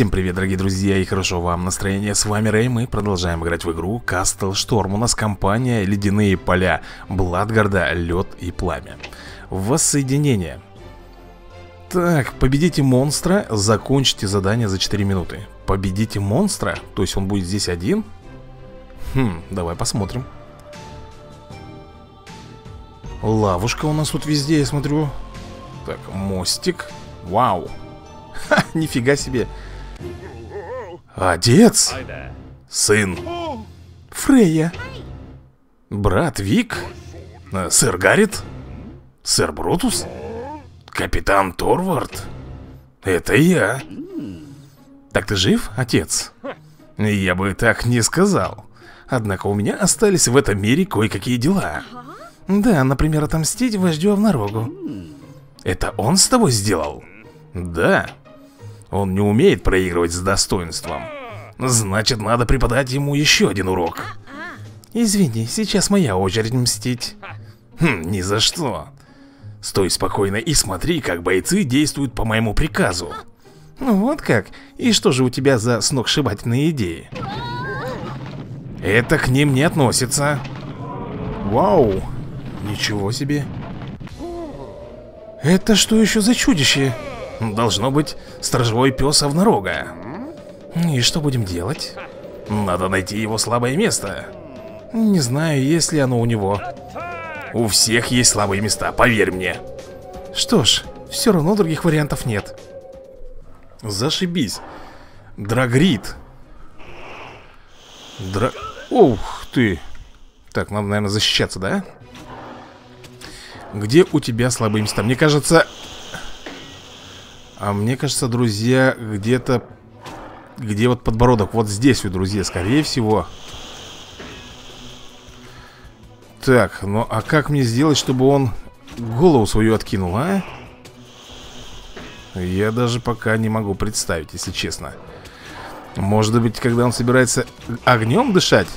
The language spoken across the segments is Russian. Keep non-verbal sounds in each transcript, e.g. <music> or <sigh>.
Всем привет, дорогие друзья, и хорошо вам настроение. С вами Рэй, мы продолжаем играть в игру Castle Storm. У нас компания Ледяные поля, Бладгарда, Лед и Пламя. Воссоединение. Так, победите монстра, закончите задание за 4 минуты. Победите монстра? То есть он будет здесь один? Хм, давай посмотрим. Лавушка у нас тут везде, я смотрю. Так, мостик. Вау. <laughs> Ха, нифига себе. Отец? Сын? Фрея? Брат Вик? Сэр Гаррит? Сэр Брутус? Капитан Торвард? Это я. Так ты жив, отец? Я бы так не сказал. Однако у меня остались в этом мире кое-какие дела. Да, например, отомстить вождю Авнорогу. Это он с тобой сделал? Да. Он не умеет проигрывать с достоинством. Значит, надо преподать ему еще один урок. Извини, сейчас моя очередь мстить. Хм, ни за что. Стой спокойно и смотри, как бойцы действуют по моему приказу. Ну вот как? И что же у тебя за сногсшибательные идеи? Это к ним не относится. Вау. Ничего себе. Это что еще за чудище? Должно быть сторожевой пес Авнорога. И что будем делать? Надо найти его слабое место. Не знаю, есть ли оно у него. У всех есть слабые места, поверь мне. Что ж, все равно других вариантов нет. Зашибись. Драгрит. Дра... Ух ты. Так, надо, наверное, защищаться, да? Где у тебя слабые места? Мне кажется... А мне кажется, друзья, где-то... Где вот подбородок? Вот здесь, вы, друзья, скорее всего. Так, ну а как мне сделать, чтобы он голову свою откинул, а? Я даже пока не могу представить, если честно. Может быть, когда он собирается огнем дышать?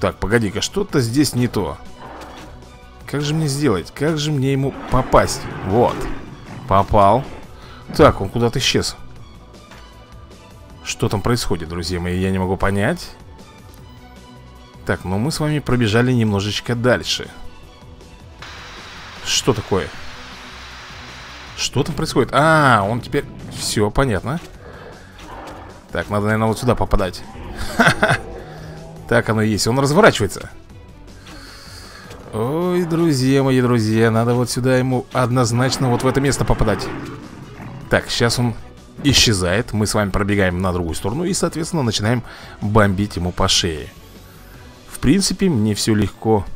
Так, погоди-ка, что-то здесь не то. Как же мне сделать? Как же мне ему попасть? Вот. Попал. Так, он куда-то исчез. Что там происходит, друзья мои? Я не могу понять. Так, ну мы с вами пробежали немножечко дальше. Что такое? Что там происходит? А, он теперь... Все, понятно. Так, надо, наверное, вот сюда попадать. <laughs> Так оно и есть. Он разворачивается. Ой, друзья мои, друзья, надо вот сюда ему однозначно вот в это место попадать. Так, сейчас он исчезает. Мы с вами пробегаем на другую сторону и, соответственно, начинаем бомбить ему по шее. В принципе, мне все легко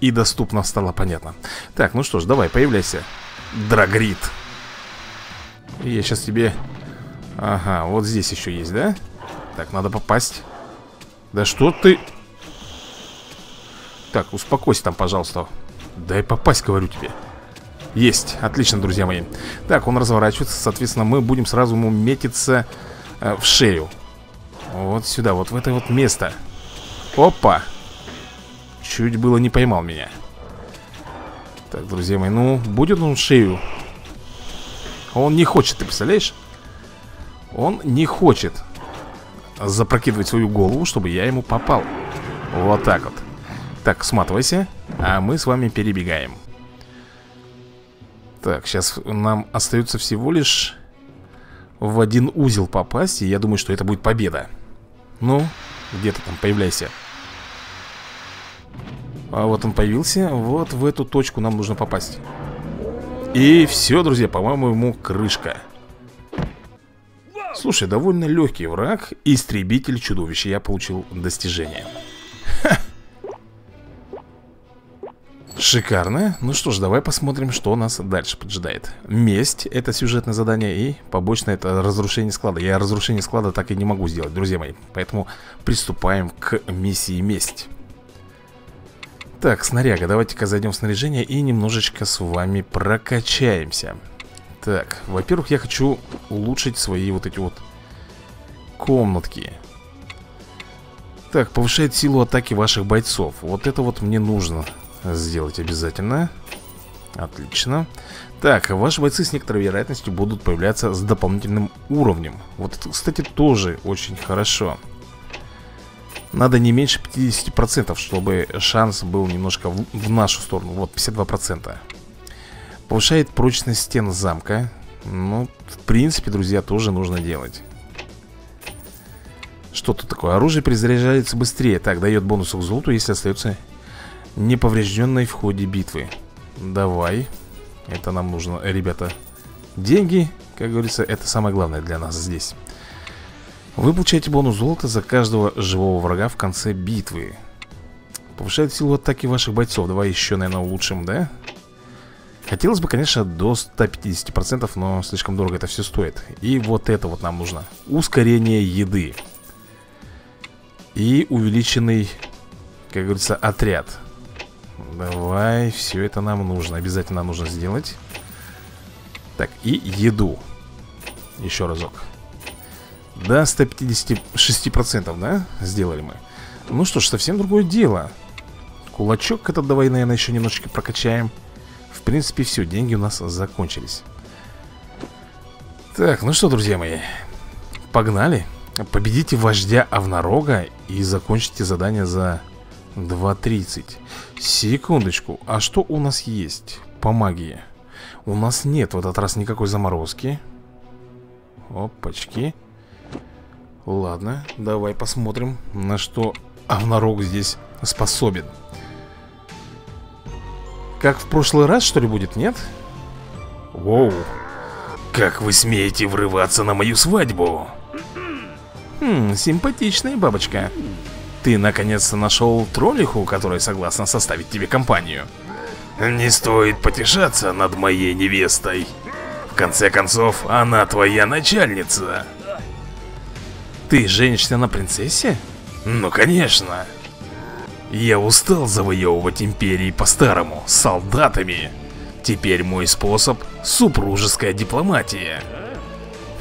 и доступно стало понятно. Так, ну что ж, давай, появляйся. Драгрит. Я сейчас тебе... Ага, вот здесь еще есть, да? Так, надо попасть. Да что ты... Так, успокойся там, пожалуйста. Дай попасть, говорю тебе. Есть, отлично, друзья мои. Так, он разворачивается, соответственно, мы будем сразу ему метиться э, в шею. Вот сюда, вот в это вот место. Опа! Чуть было не поймал меня. Так, друзья мои, ну, будет он шею? Он не хочет, ты представляешь? Он не хочет Запрокидывать свою голову, чтобы я ему попал. Вот так вот так, сматывайся А мы с вами перебегаем. Так, сейчас нам остается всего лишь В один узел попасть И я думаю, что это будет победа. Ну, где ты там, появляйся. А вот он появился Вот в эту точку нам нужно попасть. И все, друзья, по-моему, ему крышка. Слушай, довольно легкий враг Истребитель чудовища Я получил достижение Шикарно. Ну что ж, давай посмотрим, что нас дальше поджидает. Месть — это сюжетное задание, и побочное — это разрушение склада. Я разрушение склада так и не могу сделать, друзья мои. Поэтому приступаем к миссии месть. Так, снаряга, давайте-ка зайдем в снаряжение и немножечко с вами прокачаемся. Так, во-первых, я хочу улучшить свои вот эти вот комнатки. Так, повышает силу атаки ваших бойцов. Вот это вот мне нужно сделать обязательно. Отлично. Так, ваши бойцы с некоторой вероятностью будут появляться с дополнительным уровнем. Вот это, кстати, тоже очень хорошо. Надо не меньше 50%, чтобы шанс был немножко в, в нашу сторону. Вот, 52% Повышает прочность стен замка. Ну, в принципе, друзья, тоже нужно делать. Что тут такое? Оружие перезаряжается быстрее. Так, дает бонус к золоту, если остается неповрежденной в ходе битвы. Давай. Это нам нужно, ребята Деньги, как говорится, это самое главное для нас здесь. Вы получаете бонус золота за каждого живого врага в конце битвы. Повышает силу атаки ваших бойцов. Давай еще, наверное, улучшим, да? Хотелось бы, конечно, до 150%, но слишком дорого это все стоит. И вот это вот нам нужно. Ускорение еды. И увеличенный, как говорится, отряд Давай, все это нам нужно Обязательно нужно сделать. Так, и еду. Еще разок. До 156%, да? Сделали мы? Ну что ж, совсем другое дело. Кулачок этот давай, наверное, еще немножечко прокачаем. В принципе, все, деньги у нас закончились. Так, ну что, друзья мои Погнали. Победите вождя Авнорога И закончите задание за 2.30 Секундочку, а что у нас есть по магии? У нас нет в этот раз никакой заморозки Опачки Ладно, давай посмотрим, на что Авнорог здесь способен Как в прошлый раз, что ли, будет, нет? Воу Как вы смеете врываться на мою свадьбу? Хм, симпатичная бабочка ты наконец-то нашел троллиху, которая согласна составить тебе компанию? Не стоит потешаться над моей невестой. В конце концов, она твоя начальница. Ты женишься на принцессе? Ну, конечно. Я устал завоевывать империи по-старому, солдатами. Теперь мой способ – супружеская дипломатия.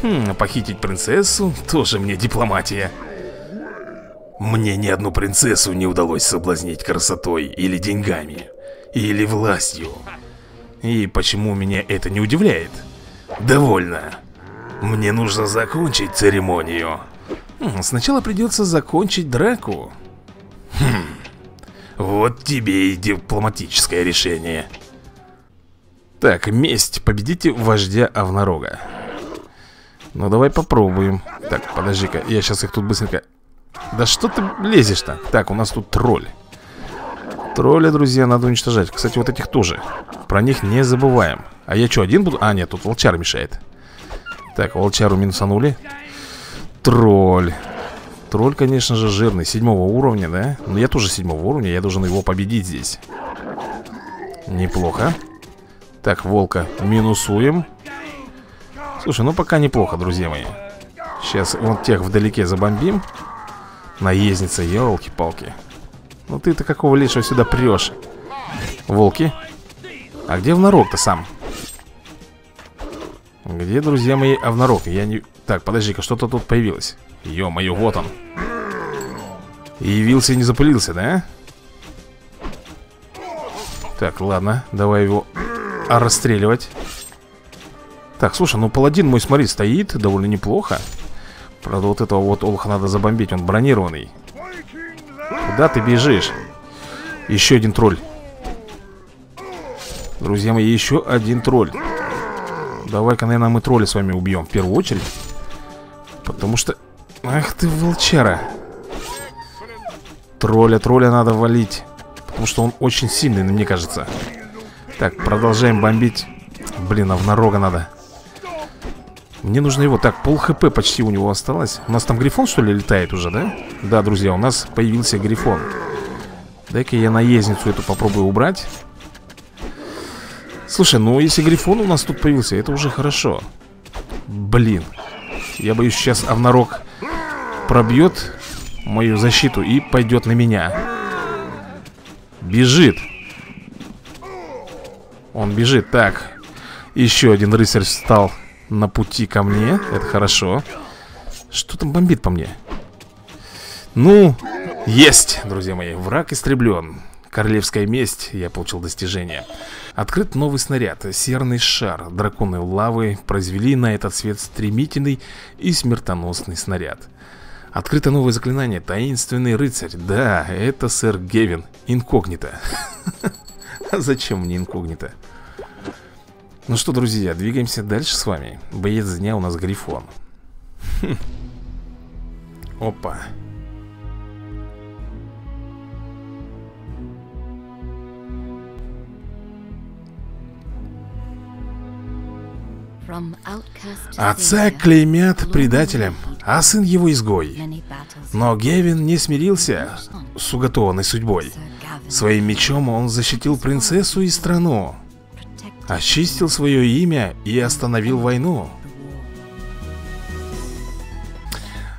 Хм, похитить принцессу – тоже мне дипломатия. Мне ни одну принцессу не удалось соблазнить красотой или деньгами, или властью. И почему меня это не удивляет? Довольно. Мне нужно закончить церемонию. Сначала придется закончить драку. Хм. Вот тебе и дипломатическое решение. Так, месть. Победите вождя Авнорога. Ну, давай попробуем. Так, подожди-ка. Я сейчас их тут быстренько да что ты лезешь-то? Так, у нас тут тролль Тролля, друзья, надо уничтожать. Кстати, вот этих тоже. Про них не забываем. А я что, один буду? А, нет, тут волчар мешает. Так, волчару минусанули. Тролль. Тролль, конечно же, жирный. Седьмого уровня, да? Но я тоже седьмого уровня Я должен его победить здесь. Неплохо. Так, волка минусуем. Слушай, ну пока неплохо, друзья мои. Сейчас вот тех вдалеке забомбим Наездница, елки-палки Ну ты-то какого лишего сюда прешь? Волки А где Авнорог-то сам? Где, друзья мои, Авнорог? Я не... Так, подожди-ка, что-то тут появилось Ё-моё, вот он Явился и не запылился, да? Так, ладно, давай его расстреливать Так, слушай, ну паладин мой, смотри, стоит довольно неплохо Правда, вот этого вот олха надо забомбить, он бронированный. Куда ты бежишь? Еще один тролль. Друзья мои, еще один тролль. Давай-ка, наверное, мы тролля с вами убьем В первую очередь. Потому что... Ах ты, волчара. Тролля, тролля надо валить. Потому что он очень сильный, мне кажется. Так, продолжаем бомбить. Блин, а в нарога надо мне нужно его... Так, пол хп почти у него осталось. У нас там грифон, что ли, летает уже, да? Да, друзья, у нас появился грифон. Дай-ка я наездницу эту попробую убрать. Слушай, ну если грифон у нас тут появился, это уже хорошо. Блин Я боюсь, сейчас Авнорог пробьет мою защиту и пойдет на меня. Бежит. Он бежит, так. Еще один рыцарь встал на пути ко мне. Это хорошо. Что там бомбит по мне? Ну, есть, друзья мои. Враг истреблен. Королевская месть, я получил достижение. Открыт новый снаряд, серный шар. Драконы лавы произвели на этот свет стремительный и смертоносный снаряд. Открыто новое заклинание, таинственный рыцарь. Да, это сэр Гевин, инкогнито. <laughs> А зачем мне инкогнито? Ну что, друзья, двигаемся дальше с вами. Боец дня у нас Грифон. Хм. Опа. Отца клеймят предателем, а сын его изгой. Но Гевин не смирился с уготованной судьбой. Своим мечом он защитил принцессу и страну, очистил свое имя и остановил войну.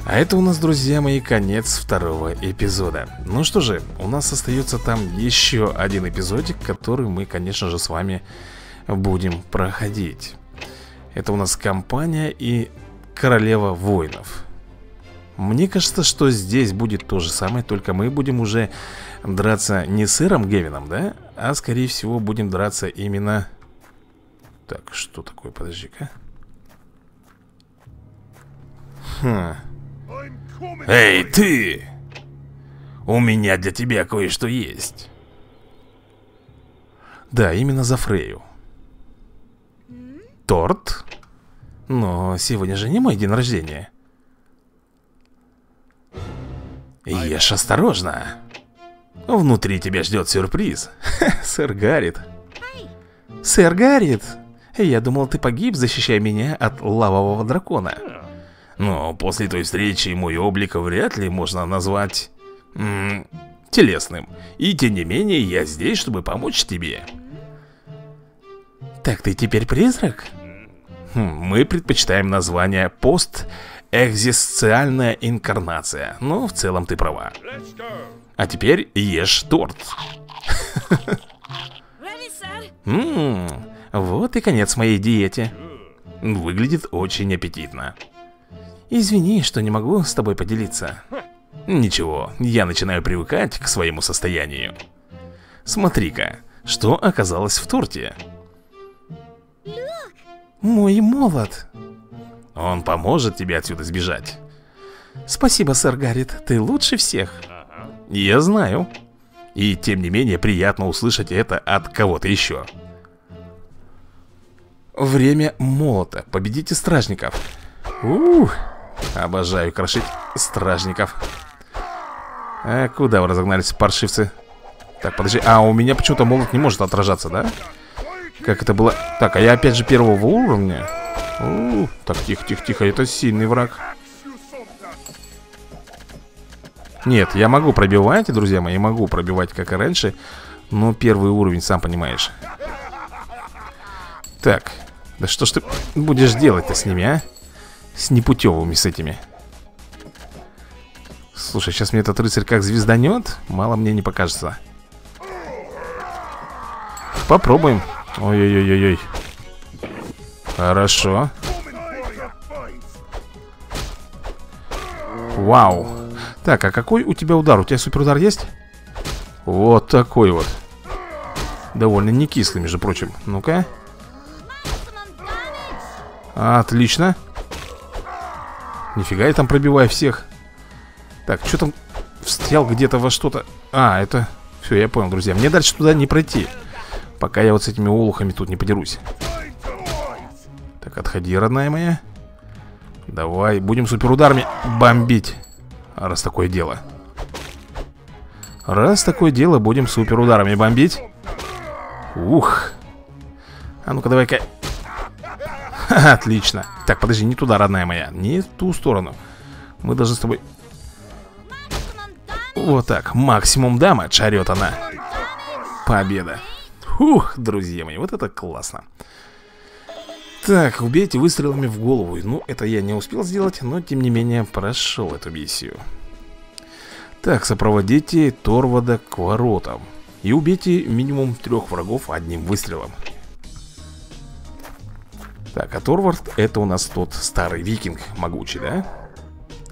А это у нас, друзья мои, конец второго эпизода Ну что же, у нас остается там еще один эпизодик Который мы, конечно же, с вами будем проходить это у нас компания и королева воинов Мне кажется, что здесь будет то же самое Только мы будем уже драться не с Иром Гевином, да? А скорее всего будем драться именно... Так, что такое? Подожди-ка. Хм. Эй, ты! У меня для тебя кое-что есть. Да, именно за Фрею. Торт? Но сегодня же не мой день рождения. Ешь осторожно. Внутри тебя ждет сюрприз. <laughs> Сэр Гаррит. Сэр Гаррит Я думал, ты погиб, защищая меня от лавового дракона Но после той встречи мой облик вряд ли можно назвать... М -м, телесным И тем не менее, я здесь, чтобы помочь тебе Так ты теперь призрак? Хм, мы предпочитаем название пост-экзистенциальная инкарнация. Но в целом ты права. А теперь ешь торт. Ммм, вот и конец моей диете. Выглядит очень аппетитно. Извини, что не могу с тобой поделиться. Ничего, я начинаю привыкать к своему состоянию. Смотри-ка, что оказалось в торте. Мой молот. Он поможет тебе отсюда сбежать. Спасибо, сэр Гаррит, ты лучше всех. Я знаю. И тем не менее приятно услышать это от кого-то еще. Время молота. Победите стражников. Ух, обожаю крошить стражников. А куда вы разогнались, паршивцы? Так, подожди. А, у меня почему-то молот не может отражаться, да? Как это было? Так, а я опять же первого уровня? У -у -у. Так, тихо, тихо, тихо, это сильный враг Нет, я могу пробивать, друзья мои, могу пробивать, как и раньше Но первый уровень, сам понимаешь Так, да что ж ты будешь делать-то с ними, а? С непутевыми с этими Слушай, сейчас мне этот рыцарь как звезданет Мало мне не покажется Попробуем Ой-ой-ой-ой. Хорошо. Вау. Так, а какой у тебя удар? У тебя суперудар есть? Вот такой вот. Довольно не кислый, между прочим. Ну-ка. Отлично. Нифига я там пробиваю всех. Так, что там встрял где-то во что-то? А, это... Все, я понял, друзья. Мне дальше туда не пройти. Пока я вот с этими олухами тут не подерусь Так, отходи, родная моя Давай, будем суперударами бомбить Раз такое дело Раз такое дело, будем суперударами бомбить Ух А ну-ка, давай-ка <laughs> Отлично. Так, подожди, не туда, родная моя Не в ту сторону. Мы должны с тобой Вот так, максимум дамадж орет она. Победа. Ух, друзья мои, вот это классно. Так, убейте выстрелами в голову. Ну, это я не успел сделать, но тем не менее прошел эту миссию. Так, сопроводите Торвада к воротам. И убейте минимум трех врагов одним выстрелом Так, а Торвард это у нас тот старый викинг могучий, да?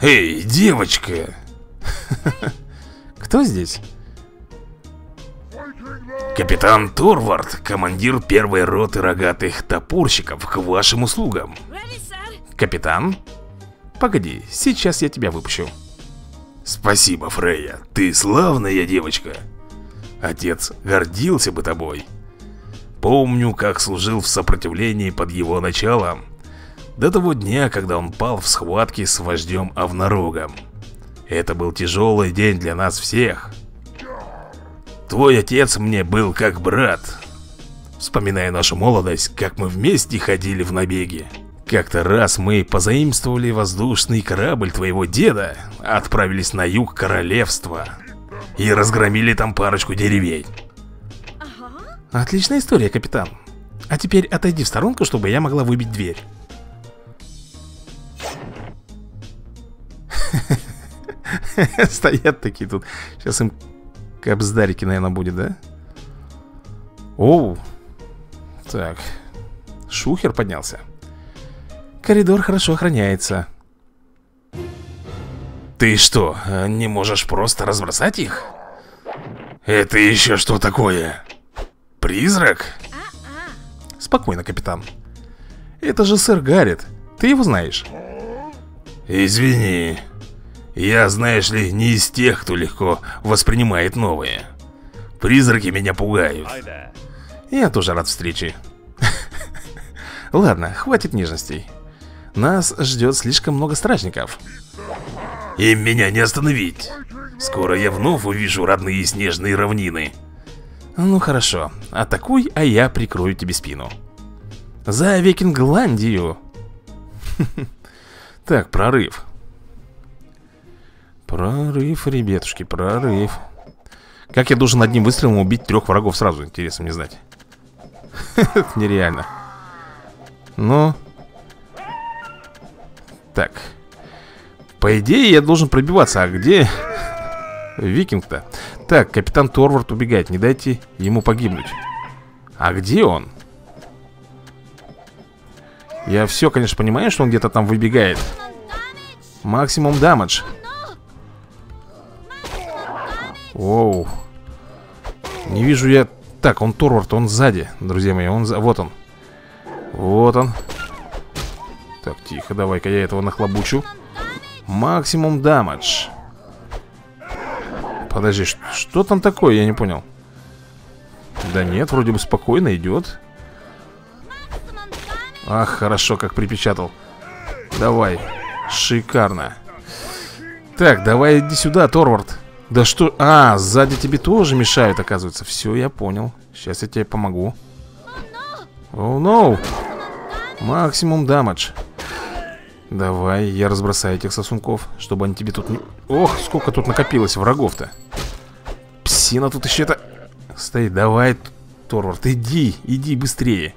Эй, девочка! <laughs> Кто здесь? Капитан Торвард, командир первой роты рогатых топорщиков, к вашим услугам. Капитан? Погоди, сейчас я тебя выпущу. Спасибо, Фрейя, ты славная девочка. Отец гордился бы тобой. Помню, как служил в сопротивлении под его началом. До того дня, когда он пал в схватке с вождем Авнорогом. Это был тяжелый день для нас всех. Твой отец мне был как брат. Вспоминая нашу молодость, как мы вместе ходили в набеги. Как-то раз мы позаимствовали воздушный корабль твоего деда, отправились на юг королевства и разгромили там парочку деревень. Отличная история, капитан. А теперь отойди в сторонку, чтобы я могла выбить дверь. <laughs> Стоят такие тут. Сейчас им капсдарики, наверное, будет, да? Оу. Так. Шухер поднялся. Коридор хорошо охраняется. Ты что, не можешь просто разбросать их? Это еще что такое? Призрак? Спокойно, капитан. Это же сэр Гаррет. Ты его знаешь? Извини. Я, знаешь ли, не из тех, кто легко воспринимает новые. Призраки меня пугают. Я тоже рад встрече. <laughs> Ладно, хватит нежностей. Нас ждет слишком много стражников. И меня не остановить. Скоро я вновь увижу родные снежные равнины. Ну хорошо, атакуй, а я прикрою тебе спину. За Викингландию! <laughs> Так, прорыв. Прорыв, ребятушки, прорыв. Как я должен одним выстрелом убить трех врагов сразу, интересно мне знать. <laughs> Нереально. Ну, так. По идее, я должен пробиваться. А где <laughs> викинг-то? Так, капитан Торвард убегает. Не дайте ему погибнуть. А где он? Я все, конечно, понимаю, что он где-то там выбегает. Максимум дамадж. Оу. Не вижу я... Так, он Торвард, он сзади, друзья мои. Он за... Вот он. Вот он. Так, тихо, давай-ка я этого нахлобучу Максимум дамадж Подожди, что, там такое, я не понял. Да нет, вроде бы спокойно идет. Ах, хорошо, как припечатал. Давай, шикарно. Так, давай иди сюда, Торвард. Да что... А, сзади тебе тоже мешают, оказывается. Все, я понял. Сейчас я тебе помогу. Оу, oh, no Максимум дамадж. Давай, я разбросаю этих сосунков Чтобы они тебе тут не... Ох, сколько тут накопилось врагов-то Псина тут еще это... Стоит, давай, Торвард, иди, иди быстрее.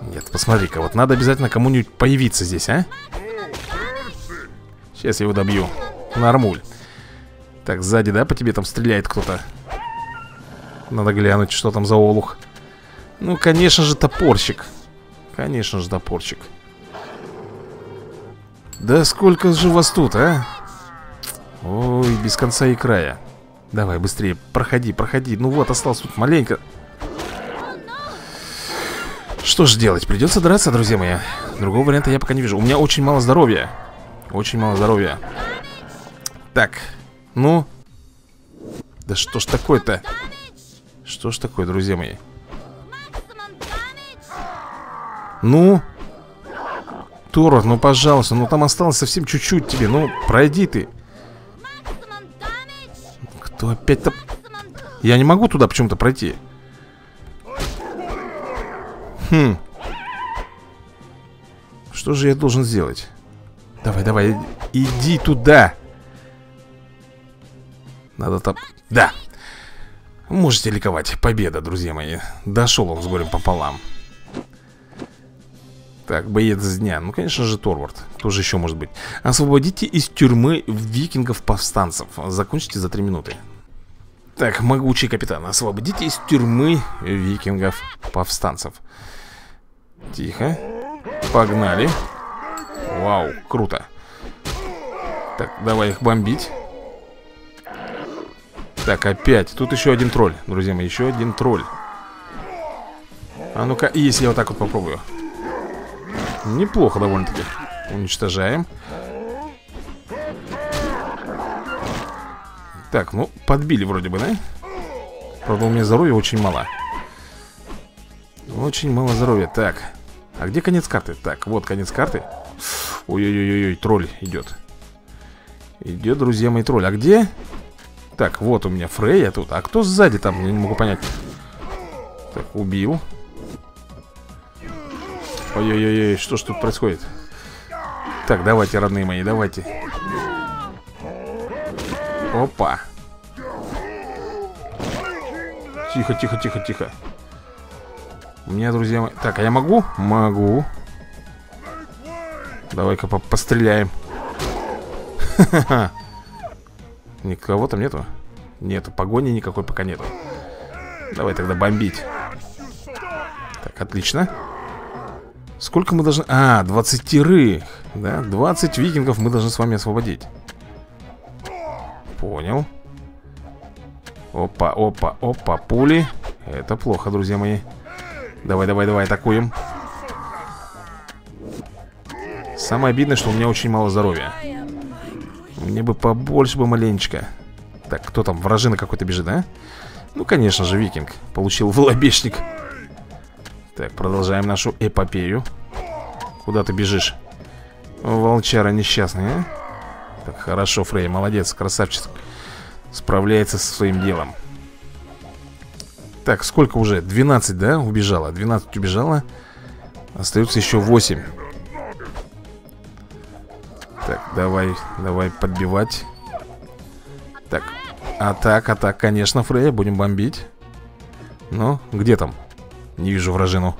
Нет, посмотри-ка, вот надо обязательно кому-нибудь появиться здесь, а? Сейчас я его добью. Нормуль. Так, сзади, да, по тебе там стреляет кто-то? Надо глянуть, что там за олух. Ну, конечно же, топорщик. Конечно же, топорщик. Да сколько же вас тут, а? Ой, без конца и края Давай, быстрее, проходи, проходи. Ну вот, осталось тут маленько. Что же делать? Придется драться, друзья мои. Другого варианта я пока не вижу. У меня очень мало здоровья. Очень мало здоровья. Так, ну. Да что ж такое-то? Что ж такое, друзья мои? Ну? Торвард, ну пожалуйста, ну там осталось совсем чуть-чуть тебе. Ну, пройди ты Кто опять-то... Я не могу туда почему-то пройти Хм Что же я должен сделать? Давай, давай, иди туда Надо там... Да Можете ликовать, победа, друзья мои Дошел он с горем пополам так, боец дня. Ну, конечно же, Торвард. Кто же еще может быть? Освободите из тюрьмы викингов-повстанцев. Закончите за три минуты. Так, могучий капитан, освободите из тюрьмы викингов-повстанцев. Тихо. Погнали. Вау, круто. Так, давай их бомбить. Так, опять. Тут еще один тролль, друзья мои, еще один тролль. А ну-ка, если я вот так вот попробую. Неплохо довольно-таки. Уничтожаем. Так, ну, подбили вроде бы, да? Правда, у меня здоровья очень мало. Очень мало здоровья. Так, а где конец карты? Так, вот конец карты. Ой-ой-ой, тролль идет. Идет, друзья мои, тролль. А где? Так, вот у меня Фрейя тут. А кто сзади там? Я не могу понять. Так, убил. Ой-ой-ой, что ж тут происходит? Так, давайте, родные мои, давайте. Опа. Тихо, тихо, тихо, тихо. У меня, друзья мои... Так, а я могу? Могу. Давай-ка по постреляем. <laughs> Никого там нету? Нету, погони никакой пока нету Давай тогда бомбить Так, отлично Сколько мы должны... А, 20 Да, 20 викингов мы должны с вами освободить Понял Опа, опа, опа, пули Это плохо, друзья мои Давай, давай, давай, атакуем Самое обидное, что у меня очень мало здоровья мне бы побольше бы маленечко Так, кто там? Вражина какой-то бежит, да? Ну, конечно же, викинг Получил волобешник Так, продолжаем нашу эпопею Куда ты бежишь? Волчара несчастный, а? Так, хорошо, Фрей, молодец, красавчик. Справляется со своим делом. Так, сколько уже? 12, да, убежало? 12 убежало. Остается еще 8 так, давай, давай подбивать. Так, атак, атак, конечно, Фрея, будем бомбить. Ну, где там? Не вижу вражину.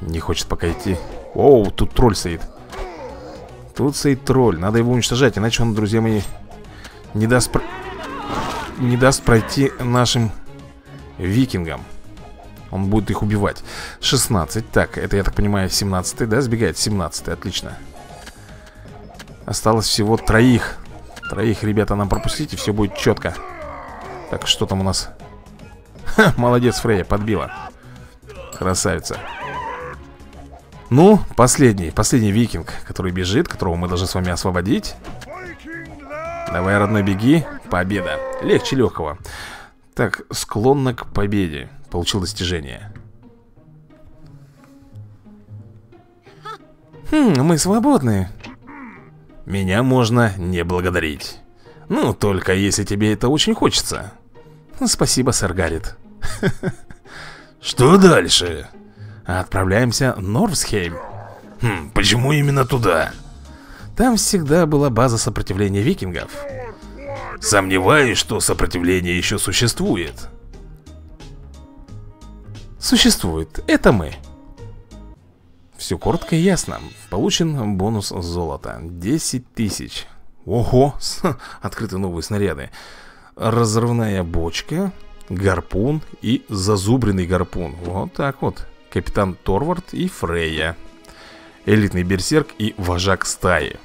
Не хочет пока идти. Оу, тут тролль стоит Тут стоит тролль, надо его уничтожать Иначе он, друзья мои, не даст, про... не даст пройти нашим викингам. Он будет их убивать. 16, так, это, я так понимаю, 17 да, сбегает? 17 отлично. Осталось всего троих. Троих, ребята, нам пропустить и все будет четко Так, что там у нас? Ха, <laughs> молодец, Фрея, подбила. Красавица Ну, последний, последний викинг, который бежит Которого мы должны с вами освободить Давай, родной, беги Победа, легче легкого Так, склонна к победе Получил достижение Хм, мы свободны меня можно не благодарить. Ну, только если тебе это очень хочется. Спасибо, сэр Гаррит. <laughs> Что дальше? Отправляемся в Норвсхейм. Хм, почему именно туда? Там всегда была база сопротивления викингов. Сомневаюсь, что сопротивление еще существует. Существует. Это мы. Все коротко и ясно. Получен бонус золота. 10 тысяч. Ого! Открыты новые снаряды. Разрывная бочка, гарпун и зазубренный гарпун. Вот так вот. Капитан Торвард и Фрейя. Элитный берсерк и вожак стаи.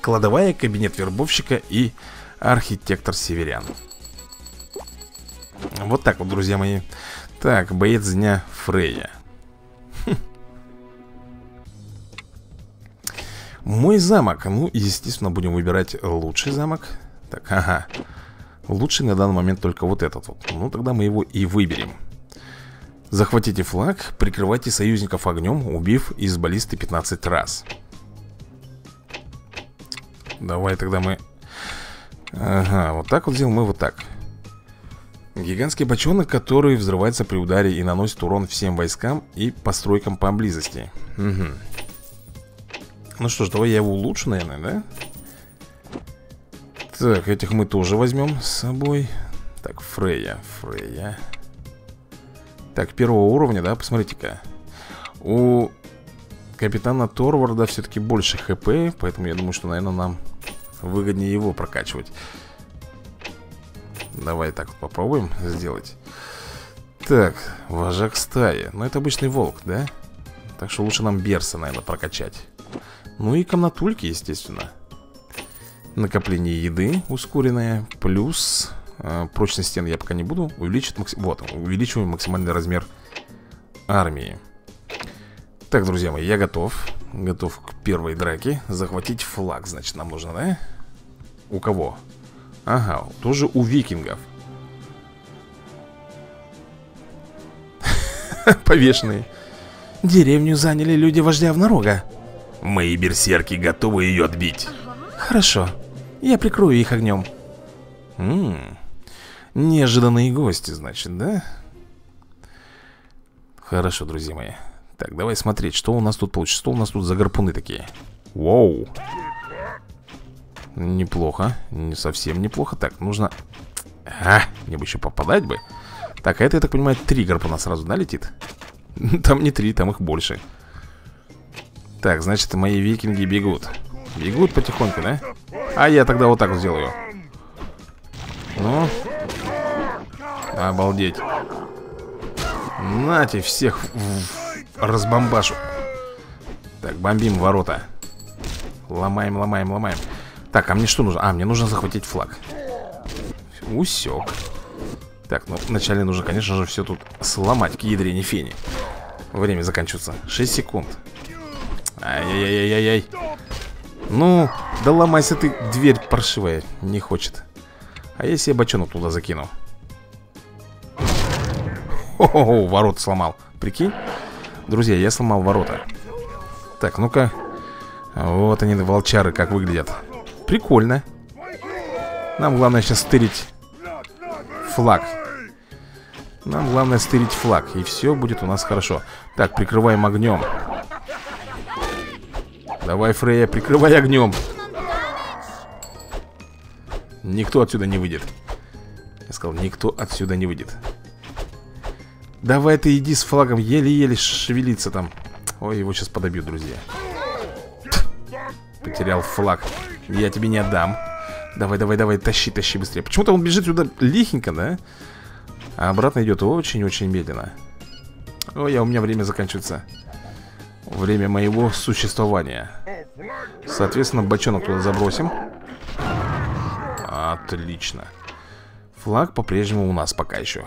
Кладовая, кабинет вербовщика и архитектор северян. Вот так вот, друзья мои. Так, боец дня Фрейя. <laughs> Мой замок. Ну, естественно, будем выбирать лучший замок. Так, ага. Лучший на данный момент только вот этот вот. Ну, тогда мы его и выберем. Захватите флаг, прикрывайте союзников огнем, убив из баллисты 15 раз. Давай тогда мы... Ага, вот так вот сделаем мы вот так. Гигантский бочонок, который взрывается при ударе и наносит урон всем войскам и постройкам поблизости. Угу. Ну что ж, давай я его улучшу, наверное, да? Так, этих мы тоже возьмем с собой Так, Фрея, Фрея Так, первого уровня, да, посмотрите-ка. У капитана Торварда все-таки больше хп Поэтому я думаю, что, наверное, нам выгоднее его прокачивать. Давай так вот попробуем сделать. Так, вожак стаи. Ну, это обычный волк, да? Так что лучше нам Берса, наверное, прокачать. Ну и комнатульки, естественно. Накопление еды ускоренное Плюс прочность стен я пока не буду. Увеличить максим... Вот, увеличиваем максимальный размер армии. Так, друзья мои, я готов. Готов к первой драке. Захватить флаг, значит, нам нужно, да? У кого? Ага, тоже у викингов. <laughs> Повешенные Деревню заняли люди вождя в Внорога. Мои берсерки готовы ее отбить. Хорошо. Я прикрою их огнем Ммм Неожиданные гости, значит, да? Хорошо, друзья мои. Так, давай смотреть, что у нас тут получится Что у нас тут за гарпуны такие? Воу! Неплохо, не совсем неплохо. Так, нужно... А, мне бы еще попадать бы. Так, а это, я так понимаю, три гарпуна сразу, да, летит? <laughs> Там не три, там их больше. Так, значит, мои викинги бегут. Бегут потихоньку, да? А я тогда вот так сделаю. Ну Обалдеть. Нате, всех разбомбашу. Так, бомбим ворота. Ломаем, ломаем, ломаем. Так, а мне что нужно? А, мне нужно захватить флаг. Усек. Так, ну вначале нужно, конечно же, все тут сломать к ядрене фени. Время заканчивается. 6 секунд. Ай-яй-яй-яй-яй. Ну, да ломайся ты, дверь паршивая Не хочет. А я бочонок туда закину? О-о-о, ворота сломал. Прикинь? Друзья, я сломал ворота. Так, ну-ка. Вот они, волчары, как выглядят. Прикольно. Нам главное сейчас стырить Флаг. Нам главное стырить флаг И все будет у нас хорошо. Так, прикрываем огнем Давай, Фрея, прикрывай огнем Никто отсюда не выйдет. Я сказал, никто отсюда не выйдет Давай ты иди с флагом Еле-еле шевелиться там. Ой, его сейчас подобьют, друзья. Потерял флаг. Я тебе не отдам. Давай, давай, давай, тащи, тащи быстрее. Почему-то он бежит сюда лихенько, да? А обратно идет очень-очень медленно. Ой, а у меня время заканчивается. Время моего существования. Соответственно, бочонок туда забросим. Отлично. Флаг по-прежнему у нас пока еще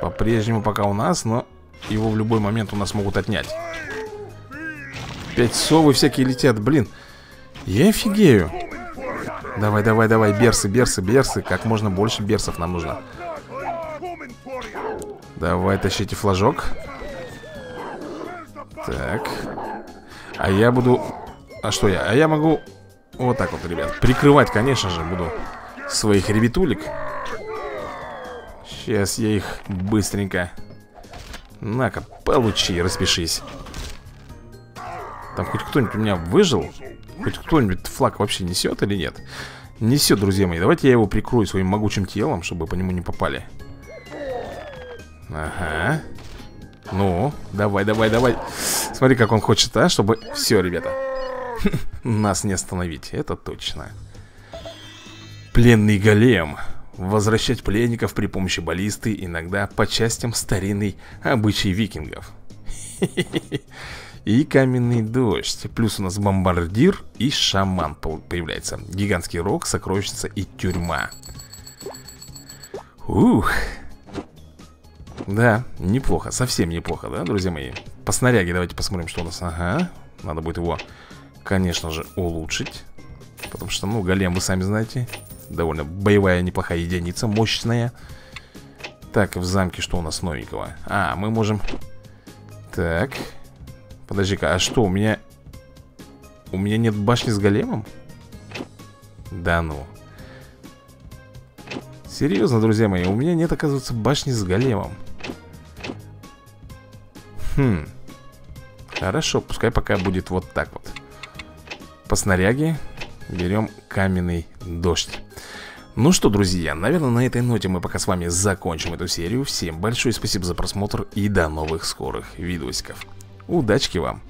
По-прежнему пока у нас, но его в любой момент у нас могут отнять. Пять совы всякие летят, блин Я офигею. Давай, давай, давай, берсы, берсы, берсы. Как можно больше берсов нам нужно. Давай, тащите флажок. Так. А я буду... А что я? А я могу вот так вот, ребят Прикрывать, конечно же, буду своих ребятулек Сейчас я их быстренько. На-ка, получи, распишись. Там хоть кто-нибудь у меня выжил? Хоть кто-нибудь флаг вообще несет или нет? Несет, друзья мои. Давайте я его прикрою своим могучим телом Чтобы по нему не попали. Ага. Ну, давай, давай, давай. Смотри, как он хочет, а, чтобы... Все, ребята. <laughs> Нас не остановить, это точно. Пленный голем Возвращать пленников при помощи баллисты Иногда по частям старинный обычай викингов. <laughs> И каменный дождь Плюс у нас бомбардир и шаман появляется. Гигантский рог, сокровищница и тюрьма. Ух. Да, неплохо, совсем неплохо, да, друзья мои? По снаряге давайте посмотрим, что у нас. Ага, надо будет его конечно же, улучшить Потому что, ну, голем, вы сами знаете Довольно боевая неплохая единица, мощная. Так, в замке что у нас новенького? А, мы можем... Так. Подожди-ка, а что, у меня... У меня нет башни с големом? Да ну. Серьезно, друзья мои, у меня нет, оказывается, башни с големом. Хм. Хорошо, пускай пока будет вот так вот. По снаряге берем каменный дождь ну что, друзья, наверное, на этой ноте мы пока с вами закончим эту серию. Всем большое спасибо за просмотр и до новых скорых видосиков. Удачки вам!